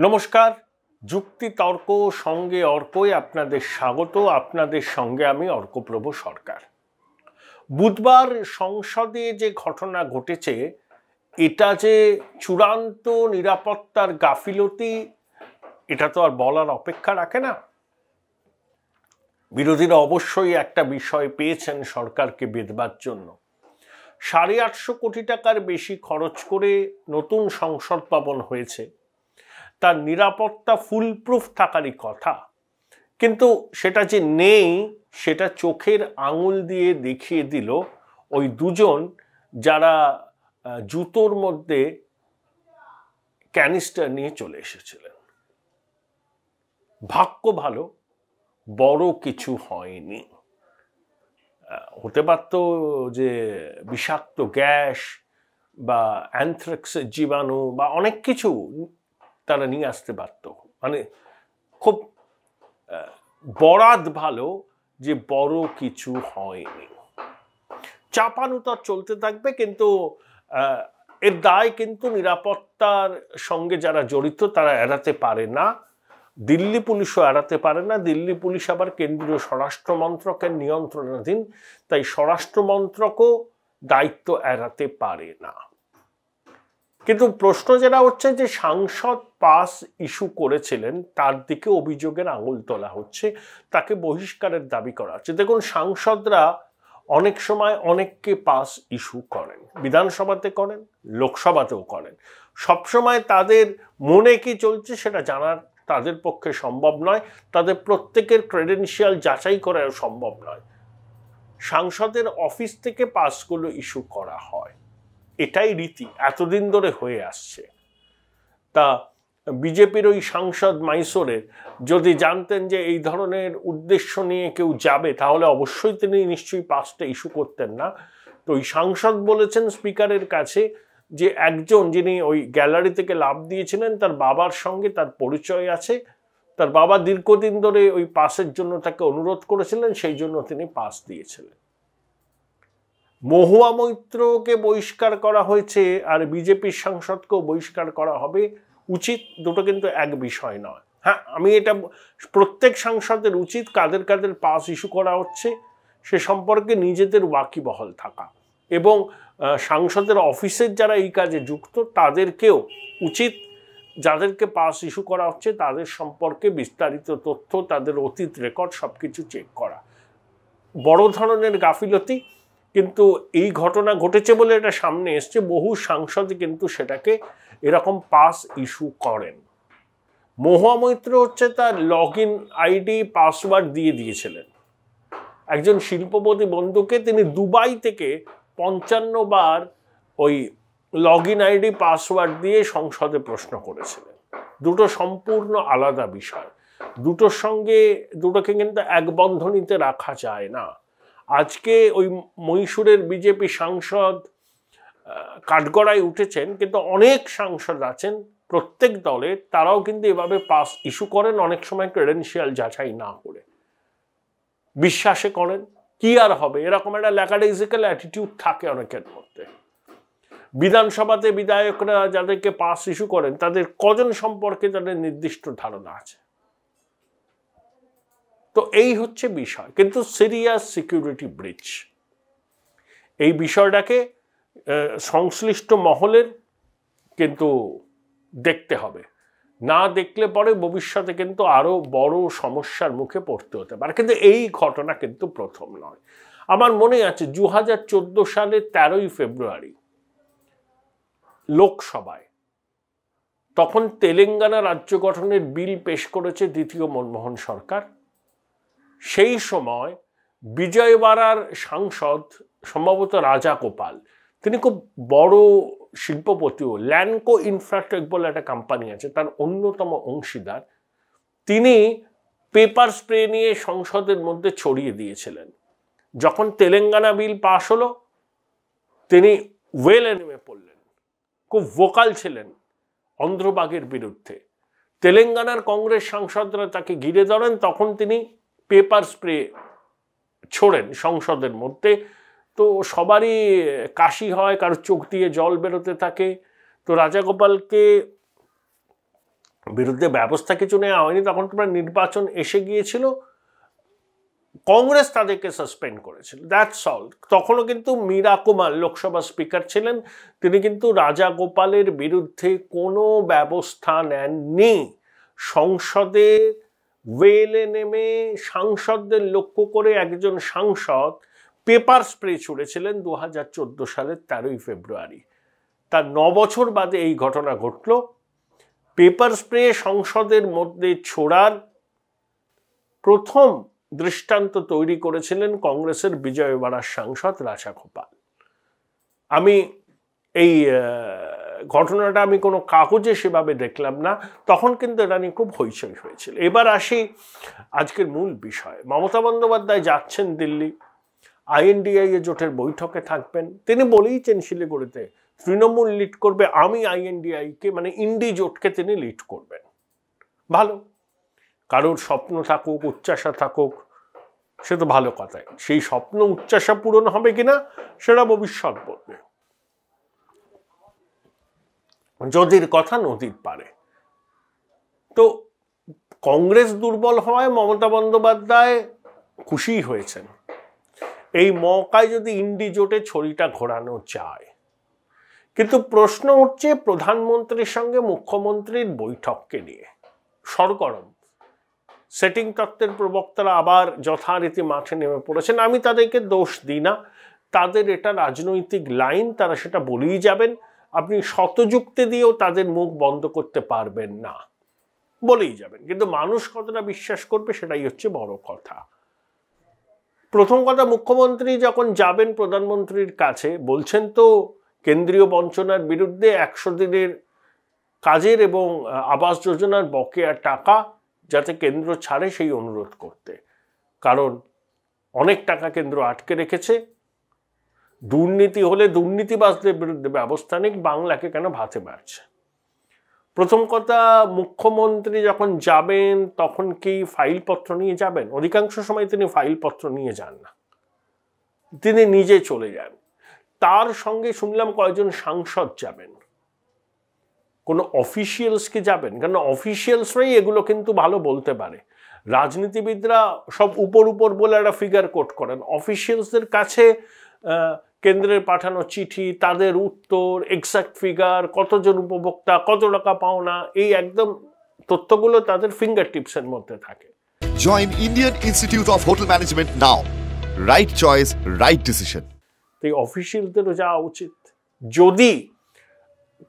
নমস্কার যুক্তি তর্ক সঙ্গে অর্কই আপনাদের স্বাগত। আপনাদের সঙ্গে আমি অর্কপ্রভ সরকার। বুধবার সংসদে যে ঘটনা ঘটেছে, এটা যে চূড়ান্ত নিরাপত্তার গাফিলতি, এটা তো আর বলার অপেক্ষা রাখে না। বিরোধীরা অবশ্যই একটা বিষয় পেয়েছেন সরকারকে বেঁধবার জন্য। সাড়ে আটশো কোটি টাকার বেশি খরচ করে নতুন সংসদ ভবন হয়েছে। তার নিরাপত্তা ফুলপ্রুফ থাকারই কথা। কিন্তু সেটা যে নেই, সেটা চোখের আঙুল দিয়ে দেখিয়ে দিল ওই দুজন যারা জুতোর মধ্যে ক্যানিস্টার নিয়ে চলে এসেছিলেন। ভাগ্য ভালো, বড় কিছু হয়নি। হতে পারত যে বিষাক্ত গ্যাস বা অ্যানথ্রাক্সের জীবাণু বা অনেক কিছু তারা নিয়ে আসতে পারত মানে খুব বরাত ভালো যে বড় কিছু হয়নি। চাপানুতর চলতে থাকবে কিন্তু এর দায় কিন্তু নিরাপত্তার সঙ্গে যারা জড়িত তারা এড়াতে পারে না। দিল্লি পুলিশও এড়াতে পারে না। দিল্লি পুলিশ আবার কেন্দ্রীয় স্বরাষ্ট্র মন্ত্রকের নিয়ন্ত্রণাধীন, তাই স্বরাষ্ট্র মন্ত্রকও দায়িত্ব এড়াতে পারে না। কিন্তু প্রশ্ন যেটা হচ্ছে যে সাংসদ পাস ইস্যু করেছিলেন, তার দিকে অভিযোগের আঙুল তোলা হচ্ছে, তাকে বহিষ্কারের দাবি করা হচ্ছে। দেখুন, সাংসদরা অনেক সময় অনেককে পাস ইস্যু করেন, বিধানসভাতে করেন, লোকসভাতেও করেন। সবসময় তাদের মনে কি চলছে সেটা জানার তাদের পক্ষে সম্ভব নয়, তাদের প্রত্যেকের ক্রেডেন্সিয়াল যাচাই করাও সম্ভব নয়। সাংসদের অফিস থেকে পাসগুলো ইস্যু করা হয়। এটাই রীতি, এতদিন ধরে হয়ে আসছে। তা বিজেপির ওই সাংসদ মাইসোরের যদি জানতেন যে এই ধরনের উদ্দেশ্য নিয়ে কেউ যাবে, তাহলে অবশ্যই তিনি নিশ্চয়ই পাসটা ইস্যু করতেন না। তো ওই সাংসদ বলেছেন স্পিকারের কাছে যে একজন যিনি ওই গ্যালারি থেকে লাভ দিয়েছিলেন, তার বাবার সঙ্গে তার পরিচয় আছে। তার বাবা দীর্ঘদিন ধরে ওই পাসের জন্য তাকে অনুরোধ করেছিলেন, সেই জন্য তিনি পাস দিয়েছিলেন। মহুয়া মৈত্রকে বহিষ্কার করা হয়েছে আর বিজেপির সাংসদকেও বহিষ্কার করা হবে উচিত দুটো কিন্তু এক বিষয় নয়। হ্যাঁ আমি এটা প্রত্যেক সাংসদের উচিত কাদের কাদের পাস ইস্যু করা হচ্ছে সে সম্পর্কে নিজেদের ওয়াকিবহল থাকা এবং সাংসদের অফিসের যারা এই কাজে যুক্ত তাদেরকেও উচিত যাদেরকে পাস ইস্যু করা হচ্ছে তাদের সম্পর্কে বিস্তারিত তথ্য, তাদের অতীত রেকর্ড সব কিছু চেক করা। বড় ধরনের গাফিলতি কিন্তু এই ঘটনা ঘটেছে বলে এটা সামনে এসছে। বহু সাংসদ কিন্তু সেটাকে এরকম পাস ইস্যু করেন। মহুয়া মৈত্র হচ্ছে তার লগ ইন আইডি, পাসওয়ার্ড দিয়ে দিয়েছিলেন। একজন শিল্পপতি বন্ধুকে তিনি দুবাই থেকে পঞ্চান্ন বার ওই লগ ইন আইডি, পাসওয়ার্ড দিয়ে সংসদে প্রশ্ন করেছিলেন। দুটো সম্পূর্ণ আলাদা বিষয়। দুটোর সঙ্গে, দুটোকে কিন্তু এক বন্ধনীতে রাখা যায় না। আজকে ওই মহীশূরের বিজেপি সাংসদ কাঠগড়ায় উঠেছেন, কিন্তু অনেক সাংসদ আছেন প্রত্যেক দলে, তারাও কিন্তু এভাবে পাস ইস্যু করেন, অনেক সময় ক্রেডেন্সিয়াল যাচাই না করে। বিশ্বাসে করেন, কি আর হবে? এরকম একটা ল্যাকাডাইজিক্যাল অ্যাটিটিউড থাকে অনেকের মধ্যে। বিধানসভাতে বিধায়করা যাদেরকে পাস ইস্যু করেন, তাদের কজন সম্পর্কে তাদের নির্দিষ্ট ধারণা আছে? তো এই হচ্ছে বিষয়। কিন্তু সিরিয়াস সিকিউরিটি ব্রিচ, এই বিষয়টাকে সংশ্লিষ্ট মহলের কিন্তু দেখতে হবে। না দেখলে পরে ভবিষ্যতে কিন্তু আরও বড় সমস্যার মুখে পড়তে হতে পারে। কিন্তু এই ঘটনা কিন্তু প্রথম নয়। আমার মনে আছে দু হাজার চোদ্দ সালের তেরোই ফেব্রুয়ারি লোকসভায়, তখন তেলেঙ্গানা রাজ্য গঠনের বিল পেশ করেছে দ্বিতীয় মনমোহন সরকার। সেই সময় বিজয়বাড়ার সাংসদ, সম্ভবত রাজা গোপাল, তিনি খুব বড় শিল্পপতিও ল্যান্ডকো ইনফ্রাটেক বলে একটা কোম্পানি আছে, তার অন্যতম অংশীদার। তিনি পেপার স্প্রে নিয়ে সংসদের মধ্যে ছড়িয়ে দিয়েছিলেন। যখন তেলেঙ্গানা বিল পাশ হলো, তিনি ওয়েলে নেমে পড়লেন। খুব ভোকাল ছিলেন অন্ধ্রবাগের বিরুদ্ধে। তেলেঙ্গানার কংগ্রেস সাংসদরা তাকে ঘিরে ধরেন, তখন তিনি পেপার স্প্রে ছোড়েন সংসদের মধ্যে। তো সবারই কাশি হয়, কারোর চোখ দিয়ে জল বেরোতে থাকে। তো রাজাগোপালকে বিরুদ্ধে ব্যবস্থা কিছু নেওয়া হয়নি। তখন তোমার নির্বাচন এসে গিয়েছিল। কংগ্রেস তাদেরকে সাসপেন্ড করেছিল। দ্যাটস অল তখনও কিন্তু মীরা কুমার লোকসভা স্পিকার ছিলেন। তিনি কিন্তু রাজা গোপালের বিরুদ্ধে কোনো ব্যবস্থা নেননি। সংসদে ওয়েলে নেমে সাংসদদের লক্ষ্য করে একজন সাংসদ পেপার স্প্রে ছুড়েছিলেন দু হাজার চোদ্দ সালের তেরোই ফেব্রুয়ারি। তার ন বছর বাদে এই ঘটনা ঘটল। পেপার স্প্রে সংসদের মধ্যে ছোড়ার প্রথম দৃষ্টান্ত তৈরি করেছিলেন কংগ্রেসের বিজয়বাড়ার সাংসদ রাজা গোপাল। আমি এই ঘটনাটা আমি কোনো কাগজে সেভাবে দেখলাম না। তখন কিন্তু এটা নিয়ে খুব হইচই হয়েছিল। এবার আসি আজকের মূল বিষয়। মমতা বন্দ্যোপাধ্যায় যাচ্ছেন দিল্লি। আইএনডিআই এ জোটের বৈঠকে থাকবেন। তিনি বলেইছেন শিলিগুড়িতে তৃণমূল লিড করবে। আমি আইএনডিআইকে মানে ইন্ডি জোটকে তিনি লিড করবেন। ভালো। কারোর স্বপ্ন থাকুক উচ্চাসা থাকুক, সে তো ভালো কথাই। সেই স্বপ্ন উচ্চাসা পূরণ হবে কিনা, সেটা ভবিষ্যৎ বলবে। যদির কথা নদীর পারে তো কংগ্রেস দুর্বল হওয়ায় মমতা বন্দ্যোপাধ্যায় খুশি হয়েছেন। এই মকায় যদি ইন্ডি জোটে ছড়িটা ঘোরানো যায়। কিন্তু প্রশ্ন উঠছে প্রধানমন্ত্রীর সঙ্গে মুখ্যমন্ত্রীর বৈঠককে নিয়ে। সরগরম। সেটিং তত্ত্বের প্রবক্তারা আবার যথারীতি মাঠে নেমে পড়েছেন। আমি তাদেরকে দোষ দিই না। তাদের এটা রাজনৈতিক লাইন, তারা সেটা বলেই যাবেন। আপনি শতযুক্তি দিয়েও তাদের মুখ বন্ধ করতে পারবেন না। বলেই যাবেন। কিন্তু মানুষ কতটা বিশ্বাস করবে সেটাই হচ্ছে বড় কথা। প্রথম কথা, মুখ্যমন্ত্রী যখন যাবেন প্রধানমন্ত্রীর কাছে, বলছেন তো কেন্দ্রীয় বঞ্চনার বিরুদ্ধে একশো দিনের কাজের এবং আবাস যোজনার বকেয়া টাকা যাতে কেন্দ্র ছাড়ে সেই অনুরোধ করতে। কারণ অনেক টাকা কেন্দ্র আটকে রেখেছে দুর্নীতি হলে দুর্নীতিবাসদের বিরুদ্ধে ব্যবস্থা নিক বাংলাকে কেন ভাতে বাড়ছে প্রথম কথা, মুখ্যমন্ত্রী যখন যাবেন, তখন কি ফাইলপত্র নিয়ে যাবেন? অধিকাংশ সময় তিনি ফাইলপত্র নিয়ে যান না। তিনি নিজে চলে যান। তার সঙ্গে শুনলাম কয়েকজন সাংসদ যাবেন। কোনো অফিসিয়ালসকে যাবেন? কেন অফিসিয়ালসরাই এগুলো কিন্তু ভালো বলতে পারে। রাজনীতিবিদরা সব উপর উপর বলে একটা ফিগার কোট করেন। অফিসিয়ালসদের কাছে কেন্দ্রের পাঠানো চিঠি তাদের উত্তর এক্সাক্ট ফিগার কতজন উপভোক্তা কত টাকা পাওনা এই একদম তথ্যগুলো তাদের ফিঙ্গার টিপসের মধ্যে থাকে। Join Indian Institute of hotel management now right choice right decision এই অফিসিয়ালদেরও যাওয়া উচিত। যদি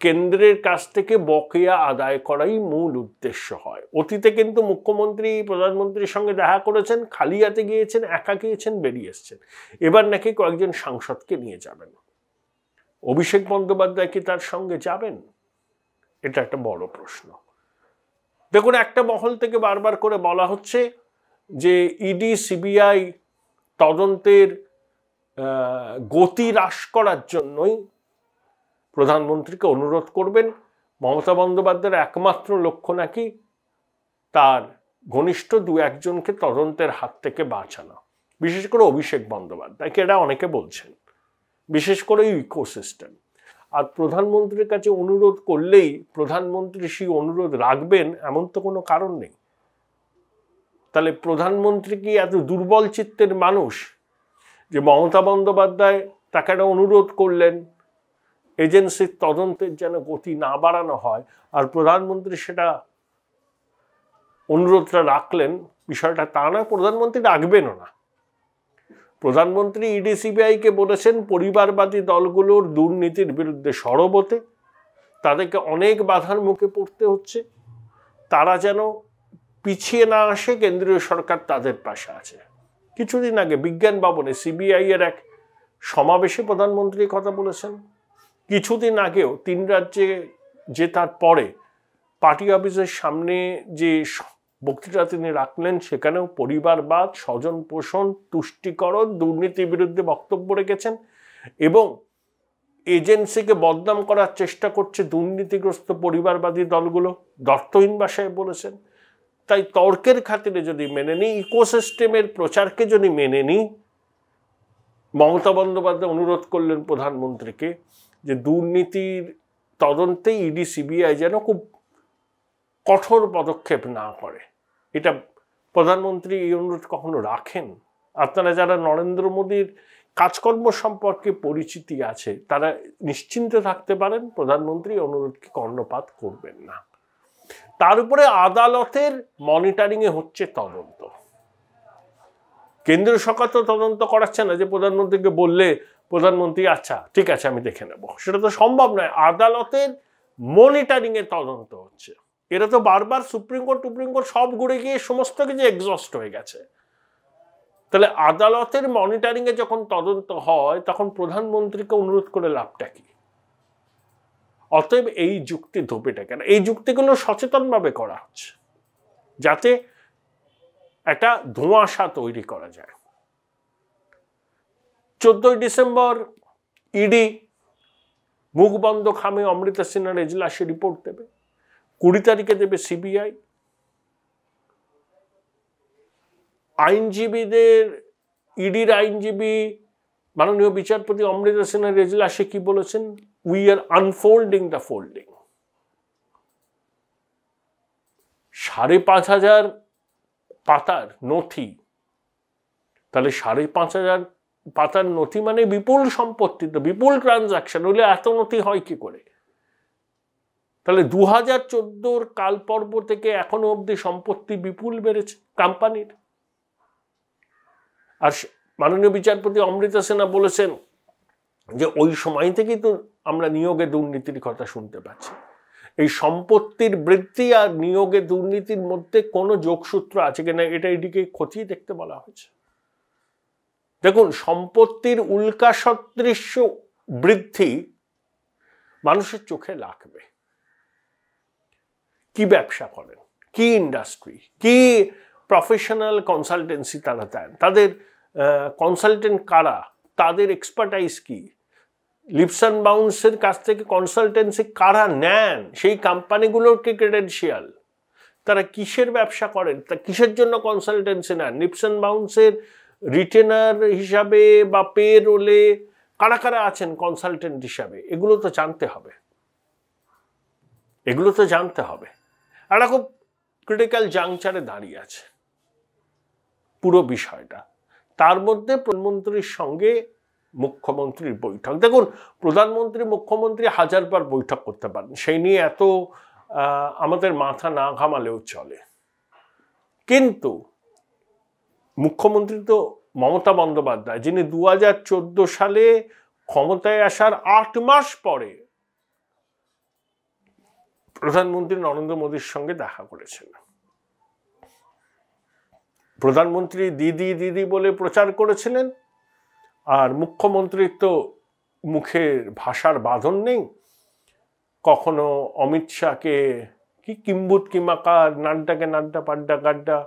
কেন্দ্রের কাছ থেকে বকেয়া আদায় করাই মূল উদ্দেশ্য হয়। অতীতে কিন্তু মুখ্যমন্ত্রী, প্রধানমন্ত্রীর সঙ্গে দেখা করেছেন, খালি হাতে গিয়েছেন, একা গিয়েছেন, বেরিয়ে এসছেন। এবার নাকি কয়েকজন সাংসদকে নিয়ে যাবেন। অভিষেক বন্দ্যোপাধ্যায় কি তার সঙ্গে যাবেন? এটা একটা বড় প্রশ্ন। দেখুন, একটা মহল থেকে বারবার করে বলা হচ্ছে যে ইডি সিবিআই তদন্তের গতি হ্রাস করার জন্যই প্রধানমন্ত্রীকে অনুরোধ করবেন, মমতা বন্দ্যোপাধ্যায়ের একমাত্র লক্ষ্য নাকি তার ঘনিষ্ঠ দু একজনকে তদন্তের হাত থেকে বাঁচানো। বিশেষ করে অভিষেক বন্দ্যোপাধ্যায়কে এরা অনেকে বলছেন। বিশেষ করে ইকোসিস্টেম আর প্রধানমন্ত্রীর কাছে অনুরোধ করলেই প্রধানমন্ত্রী সেই অনুরোধ রাখবেন, এমন তো কোনো কারণ নেই। তাহলে প্রধানমন্ত্রী কি এত দুর্বল চিত্তের মানুষ যে মমতা বন্দ্যোপাধ্যায় তাকে একটা অনুরোধ করলেন এজেন্সির তদন্তের যেন গতি না বাড়ানো হয়, আর প্রধানমন্ত্রী সেটা অনুরোধটা রাখলেন, বিষয়টা তা না, প্রধানমন্ত্রী রাখবেনও না। প্রধানমন্ত্রী ইডি সিবিআইকে বলেছেন, পরিবারবাদী দলগুলোর দুর্নীতির বিরুদ্ধে সরব হতে, তাদেরকে অনেক বাধার মুখে পড়তে হচ্ছে, তারা যেন পিছিয়ে না আসে, কেন্দ্রীয় সরকার তাদের পাশে আছে। কিছুদিন আগে বিজ্ঞান ভবনে সিবিআই এর এক সমাবেশে প্রধানমন্ত্রী কথা বলেছেন। কিছুদিন আগেও তিন রাজ্যে জেতার পরে পার্টি অফিসের সামনে যে বক্তৃতা তিনি রাখলেন, সেখানেও পরিবারবাদ স্বজন পোষণ তুষ্টিকরণ, দুর্নীতির বিরুদ্ধে বক্তব্য রেখেছেন এবং এজেন্সিকে বদনাম করার চেষ্টা করছে দুর্নীতিগ্রস্ত পরিবারবাদী দলগুলো দর্থহীন ভাষায় বলেছেন। তাই তর্কের খাতিরে যদি মেনে নিই, ইকোসিস্টেমের প্রচারকে যদি মেনে নিই, মমতা বন্দ্যোপাধ্যায় অনুরোধ করলেন প্রধানমন্ত্রীকে যে দুর্নীতির তদন্তে ইডি, সিবিআই যেন খুব কঠোর পদক্ষেপ না করে। এটা প্রধানমন্ত্রী এই অনুরোধ কখনো রাখেন? আপনারা যারা নরেন্দ্র মোদীর কাজকর্ম সম্পর্কে পরিচিতি আছে, তারা নিশ্চিন্তে থাকতে পারেন, প্রধানমন্ত্রী অনুরোধকে কর্ণপাত করবেন না। তার উপরে আদালতের মনিটরিংয়ে হচ্ছে তদন্ত। কেন্দ্রীয় সরকার তো তদন্ত করাচ্ছে না, যে প্রধানমন্ত্রীকে বললে প্রধানমন্ত্রী আচ্ছা ঠিক আছে, আমি দেখে নেব। সেটা তো সম্ভব নয়, আদালতের মনিটরিংয়ে তদন্ত হচ্ছে। এটা তো বারবার সুপ্রিম কোর্ট টুপ্রিম কোর্ট সব ঘুরে গিয়ে সমস্ত কিছু এক্সস্ট হয়ে গেছে। তাহলে আদালতের মনিটরিংয়ে যখন তদন্ত হয়, তখন প্রধানমন্ত্রীকে অনুরোধ করে লাভটা কি? অতএব এই যুক্তি ধোপেটা কেন? এই যুক্তিগুলো সচেতনভাবে করা হচ্ছে, যাতে একটা ধোঁয়াশা তৈরি করা যায়। চোদ্দই ডিসেম্বর ইডি মুখ বন্ধ খামে অমৃতা সিনহার এজলাসে রিপোর্ট দেবে। কুড়ি তারিখে দেবে সিবিআই। আইনজীবীদের, ইডির আইনজীবী মাননীয় বিচারপতি অমৃতা সিনহার এজলাসে কি বলেছেন? We are unfolding the folding সাড়ে পাঁচ হাজার পাতার নথি, তাহলে সাড়ে পাঁচ হাজার পাতার নথি মানে বিপুল সম্পত্তি, তো বিপুল ট্রানজাকশন হলে এত নথি হয় কি করে? তাহলে দু হাজার চোদ্দোর কাল পর্ব থেকে এখনও অবধি সম্পত্তি বিপুল বেড়েছে কোম্পানির আর মাননীয় বিচারপতি অমৃতা সেনা বলেছেন যে ওই সময় থেকেই তো আমরা নিয়োগে দুর্নীতির কথা শুনতে পাচ্ছি। এই সম্পত্তির বৃদ্ধি আর নিয়োগে দুর্নীতির মধ্যে কোনো যোগসূত্র আছে কিনা, এটা এটিকে খতিয়ে দেখতে বলা হয়েছে। দেখুন, সম্পত্তির উল্কা সদৃশ্য বৃদ্ধি মানুষের চোখে লাগবে। কি ব্যবসা করেন? কি ইন্ডাস্ট্রি কি প্রফেশনাল কনসালটেন্সি তারা দেন? তাদের কনসালটেন্ট কারা? তাদের এক্সপার্টাইজ কি? লিপসন বাউন্সের কাছ থেকে কনসালটেন্সি কারা নেন? সেই কোম্পানিগুলোর কি ক্রেডেন্সিয়াল তারা কিসের ব্যবসা করেন? তা কিসের জন্য কনসালটেন্সি নেন? লিপসন বাউন্সের রিটেনার হিসাবে বা পে রোলে কারা কারা আছেন কনসালটেন্ট হিসাবে? এগুলো তো জানতে হবে। এগুলো তো জানতে হবে। একটা খুব ক্রিটিক্যাল জাংচারে দাঁড়িয়ে আছে। পুরো বিষয়টা। তার মধ্যে প্রধানমন্ত্রীর সঙ্গে মুখ্যমন্ত্রীর বৈঠক। দেখুন, প্রধানমন্ত্রী, মুখ্যমন্ত্রী হাজারবার বৈঠক করতে পারেন। সেই নিয়ে এত আমাদের মাথা না ঘামালেও চলে। কিন্তু মুখ্যমন্ত্রী তো মমতা বন্দ্যোপাধ্যায়, যিনি দু হাজার চোদ্দ সালে ক্ষমতায় আসার আট মাস পরে প্রধানমন্ত্রী নরেন্দ্র মোদীর সঙ্গে দেখা করেছেন। প্রধানমন্ত্রী দিদি দিদি বলে প্রচার করেছিলেন, আর মুখ্যমন্ত্রীর তো মুখের ভাষার বাঁধন নেই। কখনো অমিত শাহকে কি কিম্বুত কিমাকার নাড্ডাকে নাড্ডা পাড্ডা গাড্ডা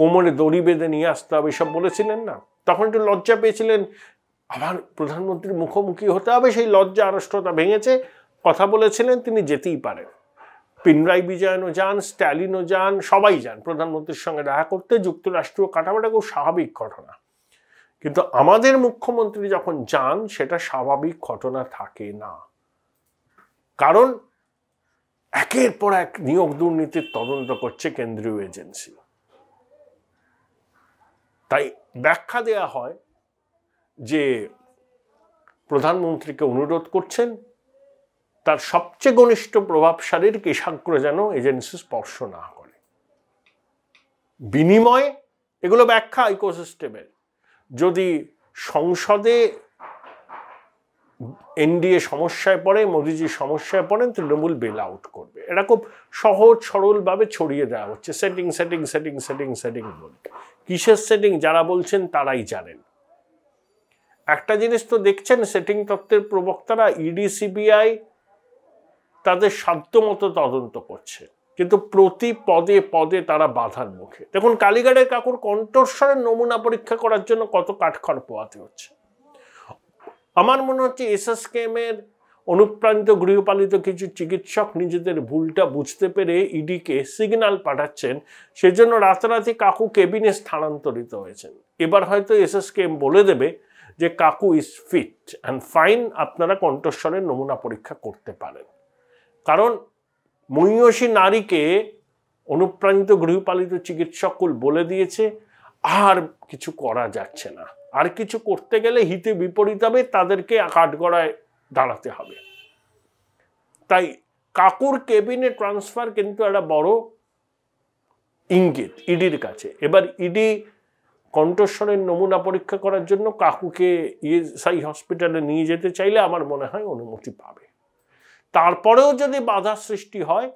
কোমরে দড়ি বেঁধে নিয়ে আসতে হবে সব বলেছিলেন না? তখন একটু লজ্জা পেয়েছিলেন। আবার প্রধানমন্ত্রীর মুখোমুখি হতে হবে, সেই লজ্জা আড়ষ্টতা ভেঙেছে। কথা বলেছিলেন, তিনি যেতেই পারেন। পিনরাই বিজয়নও যান, স্ট্যালিনও যান, সবাই যান। প্রধানমন্ত্রীর সঙ্গে দেখা করতে যুক্তরাষ্ট্র কাটাবাটা খুব স্বাভাবিক ঘটনা। কিন্তু আমাদের মুখ্যমন্ত্রী যখন যান, সেটা স্বাভাবিক ঘটনা থাকে না। কারণ একের পর এক নিয়োগ দুর্নীতির তদন্ত করছে কেন্দ্রীয় এজেন্সি। তাই ব্যাখ্যা দেয়া হয় যে প্রধানমন্ত্রীকে অনুরোধ করছেন, তার সবচেয়ে ঘনিষ্ঠ প্রভাবশালীর কেশাগ্র যেন এজেন্সি স্পর্শ না করে। বিনিময়ে এগুলো ব্যাখ্যা ইকোসিস্টেমের। যদি সংসদে এনডিএ সমস্যায় পড়ে, মোদিজি সমস্যায় পড়েন, তৃণমূল বেল আউট করবে। এটা খুব সহজ সরলভাবে ছড়িয়ে দেওয়া হচ্ছে। Setting setting setting setting setting বলে। কিসের সেটিং যারা বলছেন তারাই জানেন। একটা জিনিস তো দেখছেন সেটিং তত্ত্বের প্রবক্তারা ইডি সিবিআই তাদের সাধ্যমতো তদন্ত করছে। কিন্তু প্রতি পদে পদে তারা বাধার মুখে। দেখুন, কালীঘাটের কাকুর কণ্ঠস্বরের নমুনা পরীক্ষা করার জন্য কত কাঠখড় পোয়াতে হচ্ছে। আমার মনে হচ্ছে এস এসএসকেএম এর অনুপ্রাণিত, গৃহপালিত কিছু চিকিৎসক নিজেদের ভুলটা বুঝতে পেরে ইডিকে সিগন্যাল পাঠাচ্ছেন। সেজন্য রাতারাতি কাকু কেবিনে স্থানান্তরিত হয়েছেন। এবার হয়তো এসএসকেএম বলে দেবে যে কাকু ইজ ফিট অ্যান্ড ফাইন আপনারা কণ্ঠস্বরের নমুনা পরীক্ষা করতে পারেন। কারণ মহিষী নারীকে অনুপ্রাণিত, গৃহপালিত চিকিৎসককুল বলে দিয়েছে, আর কিছু করা যাচ্ছে না। আর কিছু করতে গেলে হিতে বিপরীত হবে, তাদেরকে কাঠগড়ায় দাঁড়াতে হবে। তাই কাকুর কেবিনে ট্রান্সফার কিন্তু একটা বড় ইঙ্গিত ইডির কাছে। এবার ইডি কণ্ঠস্বরের নমুনা পরীক্ষা করার জন্য কাকুকে ইএসআই হসপিটালে নিয়ে যেতে চাইলে আমার মনে হয় অনুমতি পাবে। তারপরেও যদি বাধা সৃষ্টি হয়,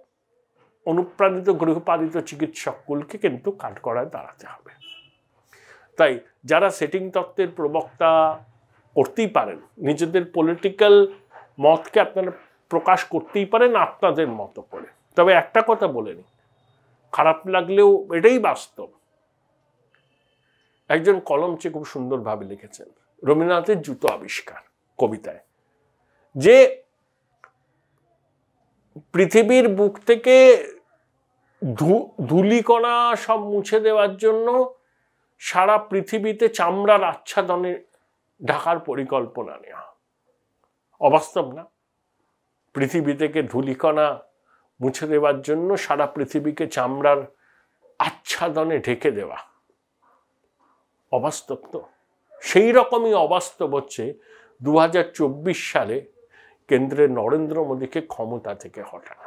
অনুপ্রাণিত গৃহপালিত চিকিৎসকগুলোকে কিন্তু কাঠগড়ায় দাঁড়াতে হবে। তাই যারা সেটিং তত্ত্বের প্রবক্তা করতেই পারেন। নিজেদের পলিটিক্যাল মতকে আপনারা প্রকাশ করতেই পারেন, আপনাদের মতো করে। তবে একটা কথা বলে নিই, খারাপ লাগলেও এটাই বাস্তব। একজন কলম কলমচে খুব সুন্দরভাবে লিখেছেন, রবীন্দ্রনাথের জুতো আবিষ্কার কবিতায়, যে পৃথিবীর বুক থেকে ধুলিকণা সব মুছে দেওয়ার জন্য সারা পৃথিবীতে চামড়ার আচ্ছাদনে ঢাকার পরিকল্পনা নেওয়া অবাস্তব না? পৃথিবী থেকে ধুলিকণা মুছে দেওয়ার জন্য সারা পৃথিবীকে চামড়ার আচ্ছাদনে ঢেকে দেওয়া। অবাস্তব তো? সেই রকমই অবাস্তব হচ্ছে দু হাজার চব্বিশ সালে কেন্দ্রে নরেন্দ্র মোদীকে ক্ষমতা থেকে হটানো